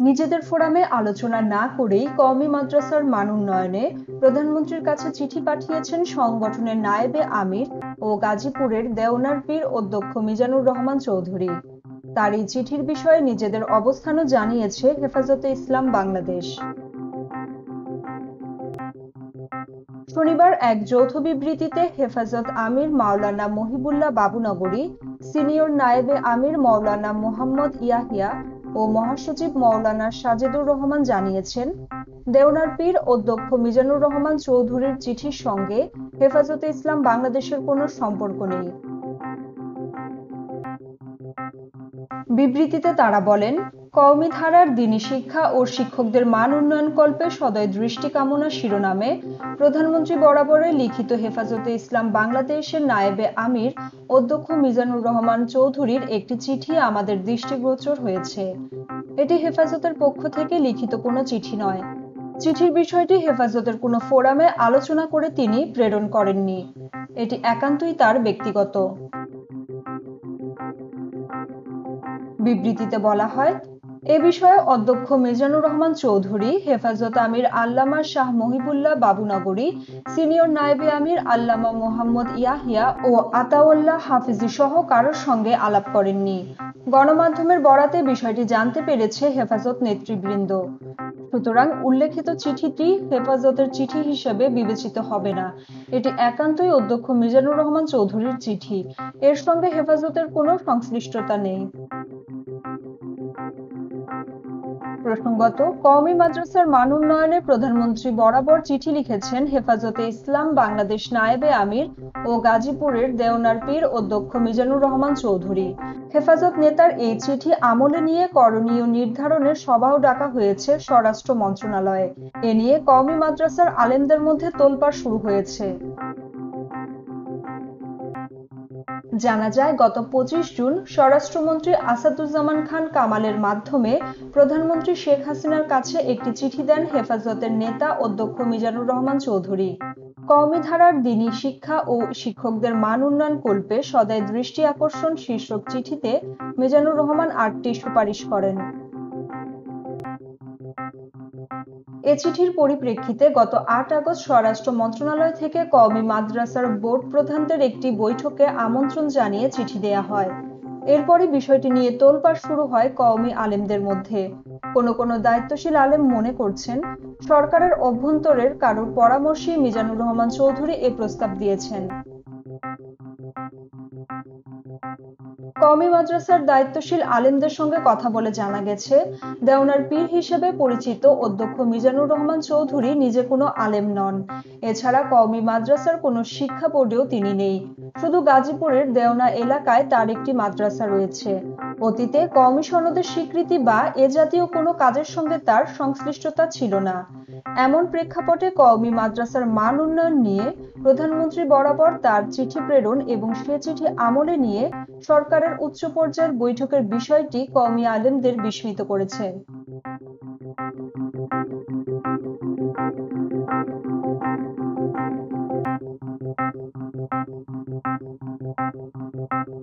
নিজেদের ফোরামে আলোচনা না করেই কওমি মাদ্রাসার মান উন্নয়নে প্রধানমন্ত্রীর কাছে চিঠি পাঠিয়েছেন সংগঠনের নায়েবে আমির ও গাজীপুরের দেওনার পীর অধ্যক্ষ মিজানুর রহমান চৌধুরী। তার এই চিঠির বিষয়ে নিজেদের অবস্থানও জানিয়েছে হেফাজতে ইসলাম বাংলাদেশ। শনিবার এক যৌথ বিবৃতিতে হেফাজত আমির মাওলানা মহিবুল্লাহ বাবুনগরী সিনিয়র নায়েবে আমির মাওলানা মোহাম্মদ ইয়াহিয়া ও মহাসচিব মাওলানা সাজেদুর রহমান জানিয়েছেন, দেওনার পীর অধ্যক্ষ মিজানুর রহমান চৌধুরীর চিঠির সঙ্গে হেফাজতে ইসলাম বাংলাদেশের কোনো সম্পর্ক নেই। বিবৃতিতে তারা বলেন কওমি ধারার দিনী শিক্ষা ও শিক্ষকদের মান উন্নয়ন কল্পে সদয় দৃষ্টি কামনা শিরোনামে প্রধানমন্ত্রী বরাবরে লিখিত হেফাজতে ইসলাম বাংলাদেশের নায়েবে আমির অধ্যক্ষ মিজানুর রহমান চৌধুরীর একটি চিঠি আমাদের দৃষ্টিগোচর হয়েছে। এটি হেফাজতের পক্ষ থেকে লিখিত কোনো চিঠি নয়। চিঠির বিষয়টি হেফাজতের কোনো ফোরামে আলোচনা করে তিনি প্রেরণ করেননি। এটি একান্তই তার ব্যক্তিগত। বিবৃতিতে বলা হয় এ বিষয়ে অধ্যক্ষ মিজানুর রহমান চৌধুরী, হেফাজত আমির আল্লামা শাহ মহিবুল্লাহ বাবুনগরী, সিনিয়র নায়েবে আমির আল্লামা মোহাম্মদ ইয়াহিয়া ও আতাউল্লাহ হাফিজি সহ কারোর সঙ্গে আলাপ করেননি। গণমাধ্যমের বরাতে বিষয়টি জানতে পেরেছে হেফাজত নেতৃবৃন্দ। সুতরাং উল্লেখিত চিঠিটি হেফাজতের চিঠি হিসেবে বিবেচিত হবে না। এটি একান্তই অধ্যক্ষ মিজানুর রহমান চৌধুরীর চিঠি। এর সঙ্গে হেফাজতের কোনো সংশ্লিষ্টতা নেই। প্রসঙ্গত, কওমি মাদ্রাসার মান উন্নয়নে প্রধানমন্ত্রী বরাবর চিঠি লিখেছেন হেফাজতে ইসলাম, বাংলাদেশ নায়েবে আমির ও গাজীপুরের দেওনার পীর অধ্যক্ষ মিজানুর রহমান চৌধুরী। হেফাজত নেতার এই চিঠি আমলে নিয়ে করণীয় নির্ধারণের সভাও ডাকা হয়েছে স্বরাষ্ট্র মন্ত্রণালয়ে। এ নিয়ে কওমি মাদ্রাসার আলেমদের মধ্যে তোলপাড় শুরু হয়েছে। জানা যায়, গত পঁচিশ জুন স্বরাষ্ট্রমন্ত্রী আসাদুজ্জামান খান কামালের মাধ্যমে প্রধানমন্ত্রী শেখ হাসিনার কাছে একটি চিঠি দেন হেফাজতের নেতা অধ্যক্ষ মিজানুর রহমান চৌধুরী। কওমি ধারার দিনই শিক্ষা ও শিক্ষকদের মান উন্নয়ন কল্পে সদায় দৃষ্টি আকর্ষণ শীর্ষক চিঠিতে মিজানুর রহমান আটটি সুপারিশ করেন। এ চিঠির পরিপ্রেক্ষিতে গত আট আগস্ট স্বরাষ্ট্র মন্ত্রণালয় থেকে কওমি মাদ্রাসার বোর্ড প্রধানদের একটি বৈঠকে আমন্ত্রণ জানিয়ে চিঠি দেয়া হয়। এরপরই বিষয়টি নিয়ে তোলপাড় শুরু হয় কওমি আলেমদের মধ্যে। কোন কোন দায়িত্বশীল আলেম মনে করছেন, সরকারের অভ্যন্তরের কারোর পরামর্শেই মিজানুর রহমান চৌধুরী এ প্রস্তাব দিয়েছেন। কওমি মাদ্রাসার দায়িত্বশীল আলেমদের সঙ্গে কথা বলে জানা গেছে, দেওনার পীর হিসেবে পরিচিত অধ্যক্ষ মিজানুর রহমান চৌধুরী নিজে কোনো আলেম নন। এছাড়া কওমি মাদ্রাসার কোনো শিক্ষা বোর্ডেও তিনি নেই। শুধু গাজীপুরের দেওনা এলাকায় তার একটি মাদ্রাসা রয়েছে। অতীতে কওমি সনদের স্বীকৃতি বা এ জাতীয় কোনো কাজের সঙ্গে তার সংশ্লিষ্টতা ছিল না। এমন প্রেক্ষাপটে কওমি মাদ্রাসার মান উন্নয়ন নিয়ে প্রধানমন্ত্রী বরাবর তার চিঠি প্রেরণ এবং সে চিঠি আমলে নিয়ে সরকারের উচ্চ পর্যায়ের বৈঠকের বিষয়টি কওমি আলেমদের বিস্মিত করেছে।